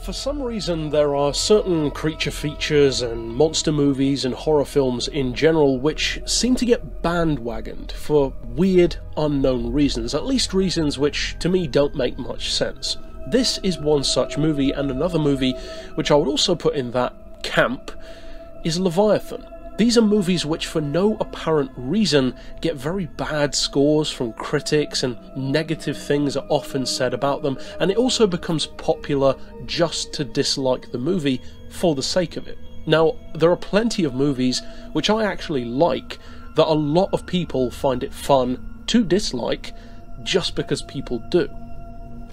For some reason, there are certain creature features and monster movies and horror films in general which seem to get bandwagoned for weird, unknown reasons, at least reasons which to me don't make much sense. This is one such movie, and another movie which I would also put in that camp is Leviathan. These are movies which, for no apparent reason, get very bad scores from critics and negative things are often said about them, and it also becomes popular just to dislike the movie for the sake of it. Now, there are plenty of movies which I actually like that a lot of people find it fun to dislike just because people do.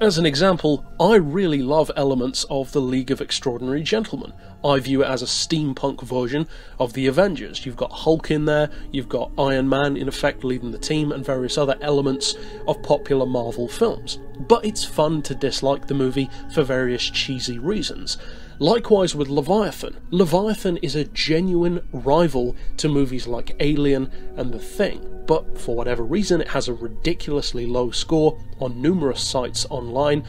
As an example, I really love elements of the League of Extraordinary Gentlemen. I view it as a steampunk version of the Avengers. You've got Hulk in there, you've got Iron Man in effect leading the team, and various other elements of popular Marvel films. But it's fun to dislike the movie for various cheesy reasons. Likewise with Leviathan. Leviathan is a genuine rival to movies like Alien and The Thing but for whatever reason it has a ridiculously low score on numerous sites online,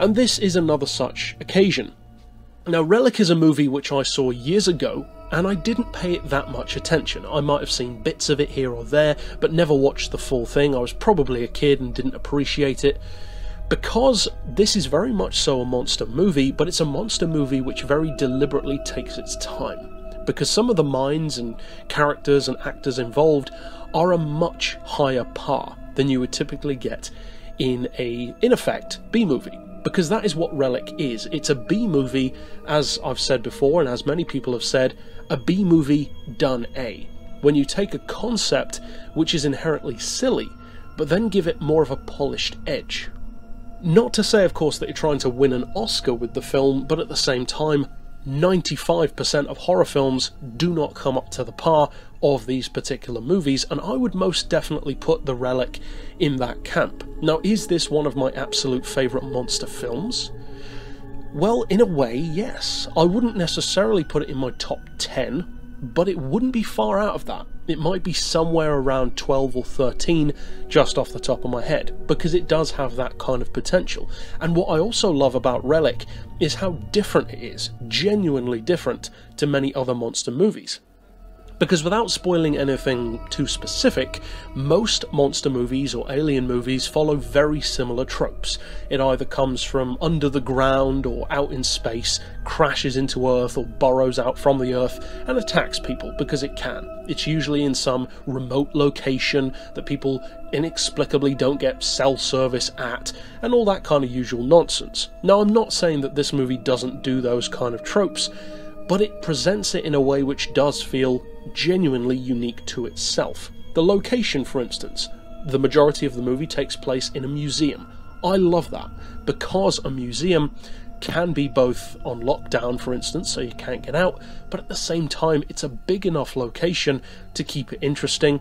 and this is another such occasion. Now, Relic is a movie which I saw years ago, and I didn't pay it that much attention. I might have seen bits of it here or there, but never watched the full thing. I was probably a kid and didn't appreciate it. Because this is very much so a monster movie, but it's a monster movie which very deliberately takes its time. Because some of the minds and characters and actors involved are a much higher par than you would typically get in a, in effect, B movie. Because that is what Relic is. It's a B movie, as I've said before, and as many people have said, a B movie done A. When you take a concept which is inherently silly, but then give it more of a polished edge. Not to say, of course, that you're trying to win an Oscar with the film, but at the same time, 95% of horror films do not come up to the par of these particular movies, and I would most definitely put The Relic in that camp. Now, is this one of my absolute favourite monster films? Well, in a way, yes. I wouldn't necessarily put it in my top 10, but it wouldn't be far out of that. It might be somewhere around 12 or 13, just off the top of my head, because it does have that kind of potential. And what I also love about Relic is how different it is, genuinely different to many other monster movies. Because without spoiling anything too specific, most monster movies or alien movies follow very similar tropes. It either comes from under the ground or out in space, crashes into Earth or burrows out from the Earth and attacks people because it can. It's usually in some remote location that people inexplicably don't get cell service at, and all that kind of usual nonsense. Now, I'm not saying that this movie doesn't do those kind of tropes, but it presents it in a way which does feel genuinely unique to itself. The location, for instance, the majority of the movie takes place in a museum. I love that because a museum can be both on lockdown, for instance, so you can't get out, but at the same time, it's a big enough location to keep it interesting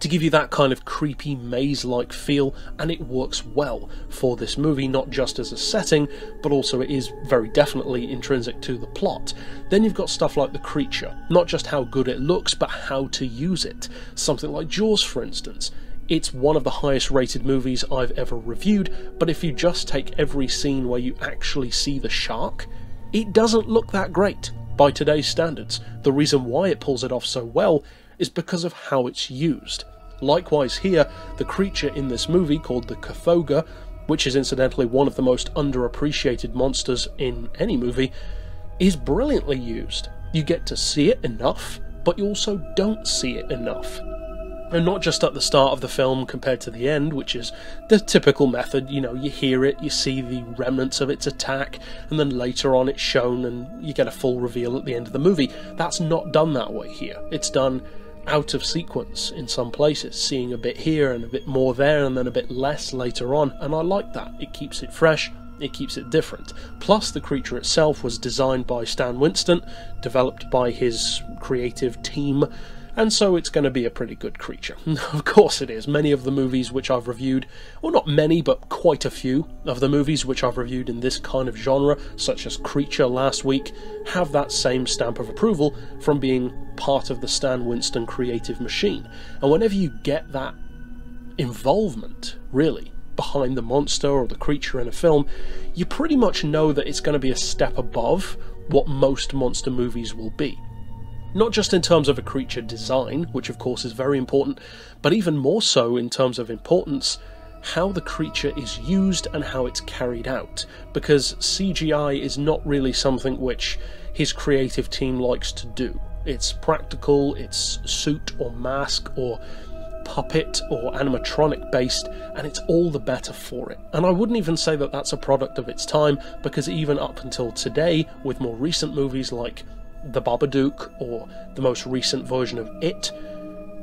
to give you that kind of creepy maze like feel, and it works well for this movie, not just as a setting, but also it is very definitely intrinsic to the plot. Then you've got stuff like the creature, not just how good it looks, but how to use it. Something like Jaws, for instance. It's one of the highest rated movies I've ever reviewed, but if you just take every scene where you actually see the shark, it doesn't look that great by today's standards. The reason why it pulls it off so well is because of how it's used. Likewise, here, the creature in this movie called the Kothoga, which is incidentally one of the most underappreciated monsters in any movie, is brilliantly used. You get to see it enough, but you also don't see it enough. And not just at the start of the film compared to the end, which is the typical method. You know, you hear it, you see the remnants of its attack, and then later on it's shown and you get a full reveal at the end of the movie. That's not done that way here. It's done out of sequence in some places, seeing a bit here and a bit more there and then a bit less later on, and I like that. It keeps it fresh, it keeps it different. Plus, the creature itself was designed by Stan Winston, developed by his creative team, and so it's going to be a pretty good creature. of course it is. Many of the movies which I've reviewed, well, not many, but quite a few of the movies which I've reviewed in this kind of genre, such as Creature last week, have that same stamp of approval from being part of the Stan Winston creative machine. And whenever you get that involvement, really, behind the monster or the creature in a film, you pretty much know that it's going to be a step above what most monster movies will be. Not just in terms of a creature design, which of course is very important, but even more so in terms of importance, how the creature is used and how it's carried out. Because CGI is not really something which his creative team likes to do. It's practical, it's suit or mask or puppet or animatronic based, and it's all the better for it. And I wouldn't even say that that's a product of its time, because even up until today, with more recent movies like The Babadook or the most recent version of It,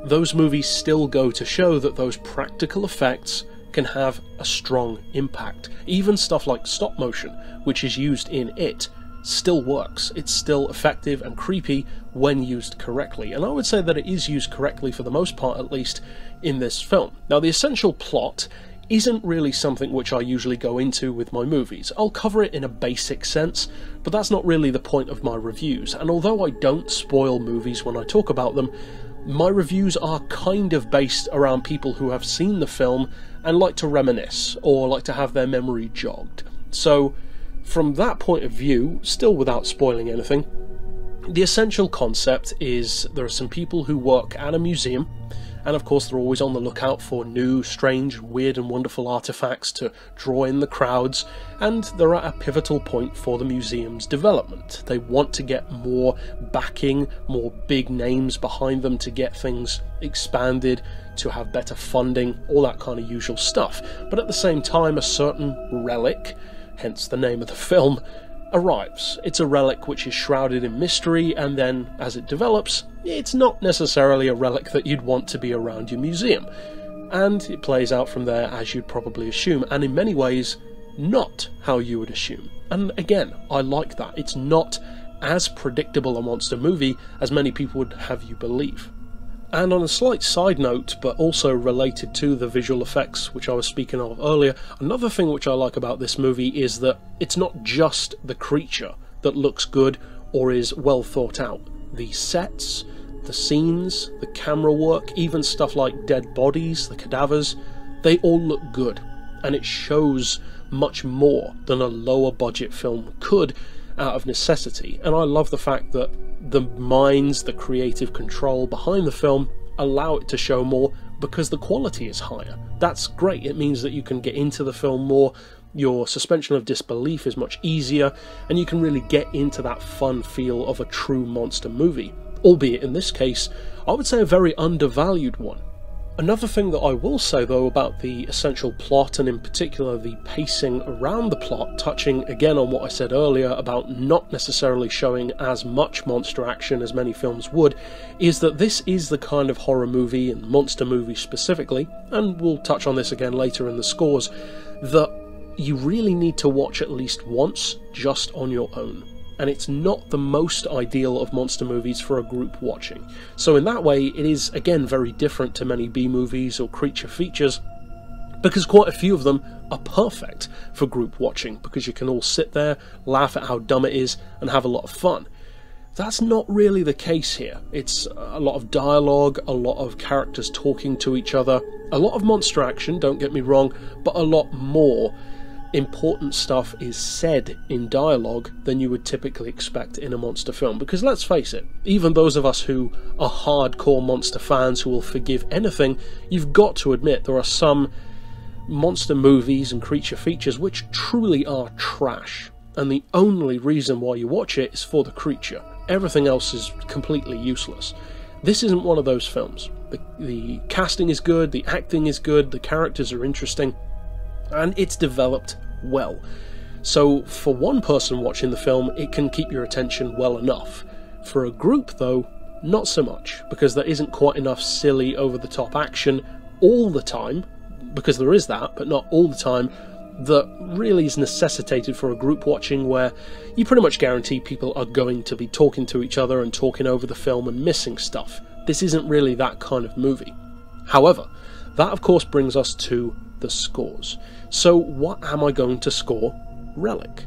those movies still go to show that those practical effects can have a strong impact. Even stuff like stop motion, which is used in It, still works. It's still effective and creepy when used correctly. And I would say that it is used correctly for the most part, at least in this film. Now, the essential plot isn't really something which I usually go into with my movies. I'll cover it in a basic sense, but that's not really the point of my reviews. And although I don't spoil movies when I talk about them, my reviews are kind of based around people who have seen the film and like to reminisce or like to have their memory jogged. So, from that point of view, still without spoiling anything, the essential concept is there are some people who work at a museum, and of course, they're always on the lookout for new, strange, weird, and wonderful artifacts to draw in the crowds, and they're at a pivotal point for the museum's development. They want to get more backing, more big names behind them to get things expanded, to have better funding, all that kind of usual stuff. But at the same time, a certain relic hence the name of the film, arrives. It's a relic which is shrouded in mystery, and then, as it develops, it's not necessarily a relic that you'd want to be around your museum. And it plays out from there as you'd probably assume, and in many ways, not how you would assume. And again, I like that. It's not as predictable a monster movie as many people would have you believe. And on a slight side note, but also related to the visual effects which I was speaking of earlier, another thing which I like about this movie is that it's not just the creature that looks good or is well thought out. The sets, the scenes, the camera work, even stuff like dead bodies, the cadavers, they all look good. And it shows much more than a lower budget film could out of necessity. And I love the fact that the minds, the creative control behind the film allow it to show more because the quality is higher. That's great. It means that you can get into the film more, your suspension of disbelief is much easier, and you can really get into that fun feel of a true monster movie. Albeit in this case, I would say a very undervalued one. Another thing that I will say though about the essential plot and in particular the pacing around the plot, touching again on what I said earlier about not necessarily showing as much monster action as many films would, is that this is the kind of horror movie and monster movie specifically, and we'll touch on this again later in the scores, that you really need to watch at least once just on your own and it's not the most ideal of monster movies for a group watching. So, in that way, it is again very different to many B movies or creature features because quite a few of them are perfect for group watching because you can all sit there, laugh at how dumb it is, and have a lot of fun. That's not really the case here. It's a lot of dialogue, a lot of characters talking to each other, a lot of monster action, don't get me wrong, but a lot more important stuff is said in dialogue than you would typically expect in a monster film. Because let's face it, even those of us who are hardcore monster fans who will forgive anything, you've got to admit there are some monster movies and creature features which truly are trash. And the only reason why you watch it is for the creature. Everything else is completely useless. This isn't one of those films. The, the casting is good, the acting is good, the characters are interesting, and it's developed well. So, for one person watching the film, it can keep your attention well enough. For a group, though, not so much, because there isn't quite enough silly, over the top action all the time, because there is that, but not all the time, that really is necessitated for a group watching where you pretty much guarantee people are going to be talking to each other and talking over the film and missing stuff. This isn't really that kind of movie. However, that of course brings us to the scores. So, what am I going to score Relic?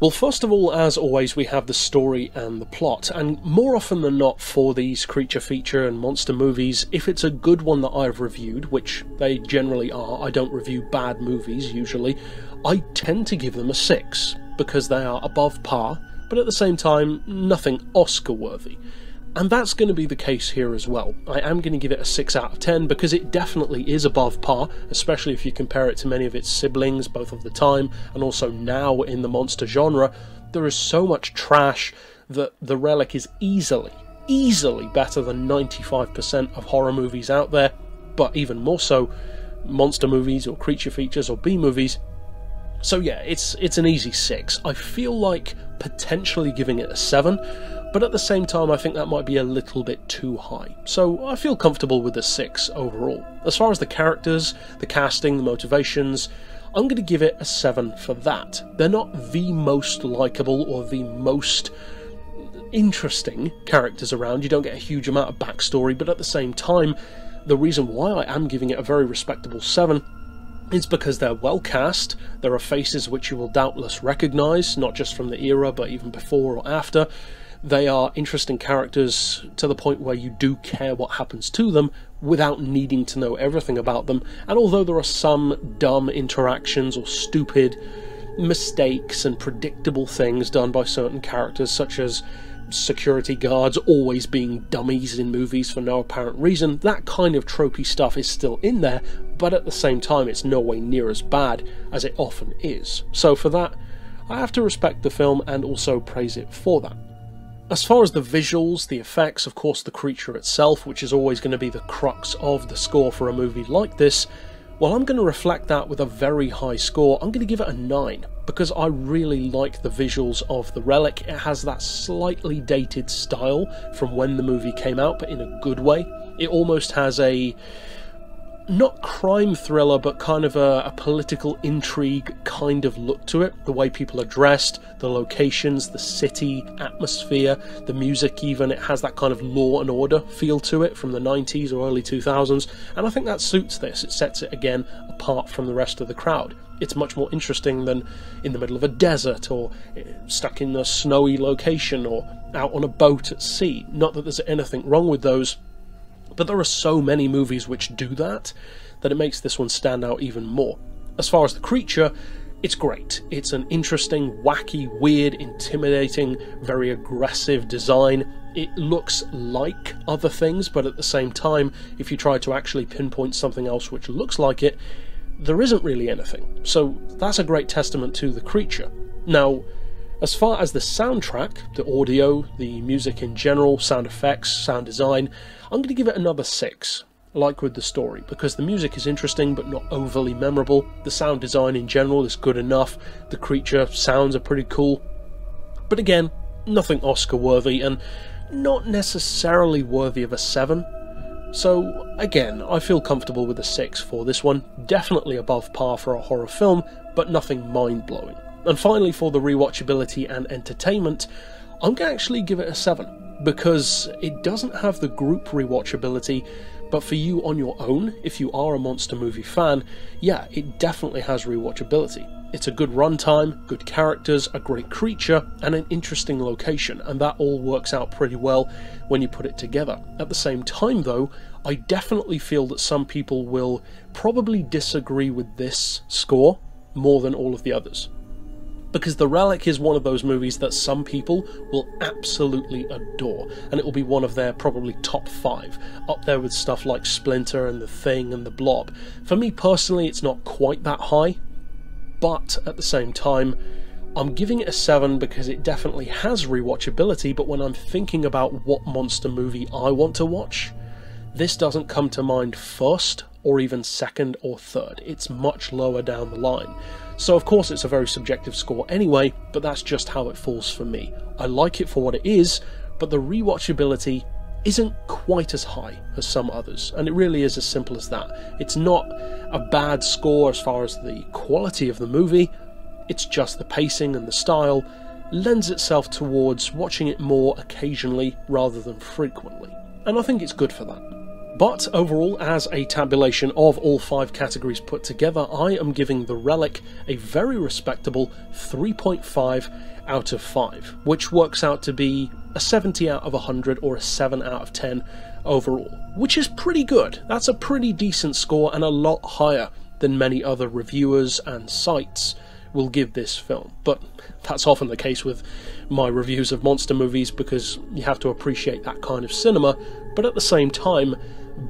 Well, first of all, as always, we have the story and the plot, and more often than not for these creature feature and monster movies, if it's a good one that I've reviewed, which they generally are, I don't review bad movies usually, I tend to give them a 6, because they are above par, but at the same time, nothing Oscar worthy. And that's going to be the case here as well. I am going to give it a 6 out of 10 because it definitely is above par, especially if you compare it to many of its siblings, both of the time and also now in the monster genre. There is so much trash that The Relic is easily, easily better than 95% of horror movies out there, but even more so, monster movies or creature features or B movies. So yeah, it's it's an easy 6. I feel like potentially giving it a 7 but at the same time, I think that might be a little bit too high. So I feel comfortable with the 6 overall. As far as the characters, the casting, the motivations, I'm going to give it a 7 for that. They're not the most likable or the most interesting characters around. You don't get a huge amount of backstory, but at the same time, the reason why I am giving it a very respectable 7 is because they're well cast, there are faces which you will doubtless recognise, not just from the era but even before or after, they are interesting characters to the point where you do care what happens to them without needing to know everything about them. And although there are some dumb interactions or stupid mistakes and predictable things done by certain characters, such as security guards always being dummies in movies for no apparent reason, that kind of tropey stuff is still in there, but at the same time, it's no way near as bad as it often is. So, for that, I have to respect the film and also praise it for that. As far as the visuals, the effects, of course, the creature itself, which is always going to be the crux of the score for a movie like this, well, I'm going to reflect that with a very high score. I'm going to give it a 9 because I really like the visuals of The Relic. It has that slightly dated style from when the movie came out, but in a good way. It almost has a not crime thriller, but kind of a, a, political intrigue kind of look to it. The way people are dressed, the locations, the city atmosphere, the music, even. It has that kind of law and order feel to it from the 90s or early 2000s, and I think that suits this. It sets it again apart from the rest of the crowd. It's much more interesting than in the middle of a desert or eh, stuck in a snowy location or out on a boat at sea. Not that there's anything wrong with those but there are so many movies which do that that it makes this one stand out even more. As far as the creature, it's great. It's an interesting, wacky, weird, intimidating, very aggressive design. It looks like other things, but at the same time, if you try to actually pinpoint something else which looks like it, there isn't really anything. So that's a great testament to the creature. Now, as far as the soundtrack, the audio, the music in general, sound effects, sound design, I'm going to give it another 6, like with the story, because the music is interesting but not overly memorable. The sound design in general is good enough, the creature sounds are pretty cool. But again, nothing Oscar worthy and not necessarily worthy of a 7. So, again, I feel comfortable with a 6 for this one. Definitely above par for a horror film, but nothing mind blowing. And finally, for the rewatchability and entertainment, I'm going to actually give it a 7 because it doesn't have the group rewatchability, but for you on your own, if you are a monster movie fan, yeah, it definitely has rewatchability. It's a good runtime, good characters, a great creature, and an interesting location, and that all works out pretty well when you put it together. At the same time, though, I definitely feel that some people will probably disagree with this score more than all of the others because The Relic is one of those movies that some people will absolutely adore, and it will be one of their probably top five, up there with stuff like Splinter and The Thing and The Blob. For me personally, it's not quite that high, but at the same time, I'm giving it a 7 because it definitely has rewatchability, but when I'm thinking about what monster movie I want to watch, this doesn't come to mind first or even second or third. It's much lower down the line. So, of course, it's a very subjective score anyway, but that's just how it falls for me. I like it for what it is, but the rewatchability isn't quite as high as some others, and it really is as simple as that. It's not a bad score as far as the quality of the movie, it's just the pacing and the style lends itself towards watching it more occasionally rather than frequently, and I think it's good for that. But overall, as a tabulation of all five categories put together, I am giving The Relic a very respectable 3.5 out of 5, which works out to be a 70 out of 100 or a 7 out of 10 overall, which is pretty good. That's a pretty decent score and a lot higher than many other reviewers and sites will give this film. But that's often the case with my reviews of monster movies because you have to appreciate that kind of cinema, but at the same time,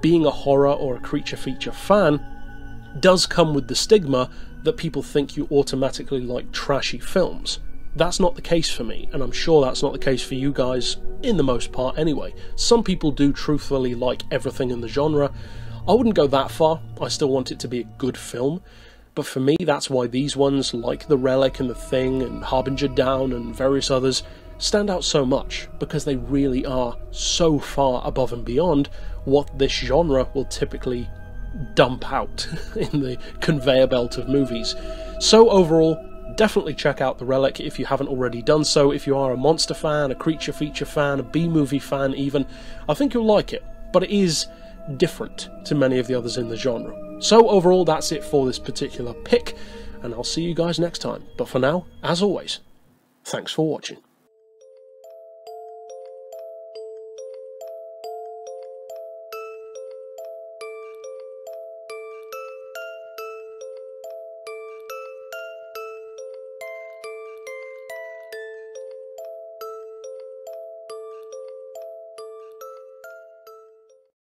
being a horror or a creature feature fan does come with the stigma that people think you automatically like trashy films. That's not the case for me, and I'm sure that's not the case for you guys in the most part anyway. Some people do truthfully like everything in the genre. I wouldn't go that far, I still want it to be a good film, but for me, that's why these ones, like The Relic and The Thing and Harbinger Down and various others, stand out so much because they really are so far above and beyond what this genre will typically dump out in the conveyor belt of movies. So, overall, definitely check out The Relic if you haven't already done so. If you are a monster fan, a creature feature fan, a B movie fan, even, I think you'll like it. But it is different to many of the others in the genre. So, overall, that's it for this particular pick, and I'll see you guys next time. But for now, as always, thanks for watching.